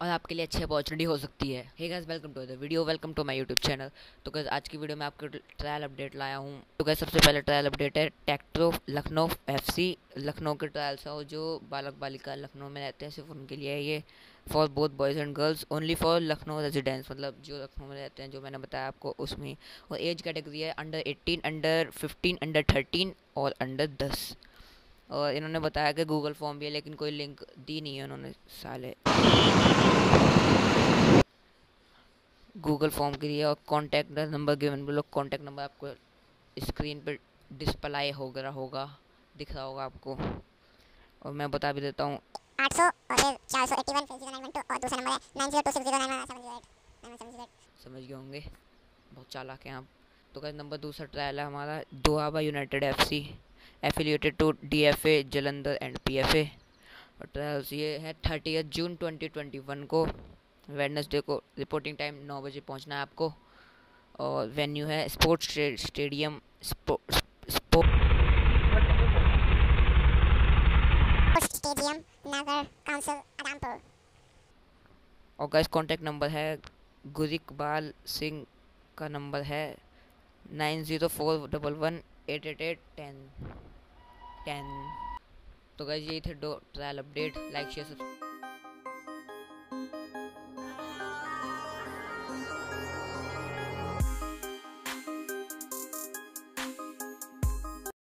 और आपके लिए अच्छी अपॉर्चुनिटी हो सकती है। Hey guys welcome to the video welcome to my YouTube channel तो गैस आज की वीडियो में आपके ट्रायल अपडेट लाया हूँ। तो गैस सबसे पहले ट्रायल अपडेट है टेक्ट्रो लखनऊ एफसी लखनऊ के ट्रायल्स है जो बालक बालिका लखनऊ में रहते हैं, सिर्फ़ उनके लिए है ये। For both boys and girls only for Lucknow residence मतलब जो लखनऊ में रहते हैं, जो मैंने बताया आपको उसमें। और एज कैटेगरी है under eighteen under fifteen under thirteen और अंडर दस। और इन्होंने बताया कि गूगल फॉर्म भी है लेकिन कोई लिंक दी नहीं है उन्होंने साले। गूगल फॉर्म के लिए और कॉन्टैक्ट नंबर गिवन बोलो कॉन्टैक्ट नंबर आपको स्क्रीन पर डिस्प्ले हो गया होगा दिख रहा होगा आपको। और मैं बता भी देता हूँ। आठ सौ और फिर चार सौ एट्टी वन फिर ज़ीरो नाइन वन टू और दूसरा नंबर है nine zero two six zero nine one seven zero eight nine one seven zero eight. समझ गए होंगे। बहुत चालाक हैं आप। तो क्या नंबर दूसरा ट्रायल है हमारा Doaba united F C affiliated to D F A Jalandhar and P F A और ट्रायल्स ये है thirty June twenty twenty one को। वेडनेसडे को रिपोर्टिंग टाइम नौ बजे पहुँचना है आपको। और वेन्यू है स्पोर्ट्स स्टेडियम स्पोर्ट स्टेडियम नगर काउंसिल आरामपुर और गाइस कॉन्टैक्ट नंबर है गुरिकबाल सिंह का नंबर है nine zero four double one eight eight eight ten ten तो गई यही थे दो trial update like share subscribe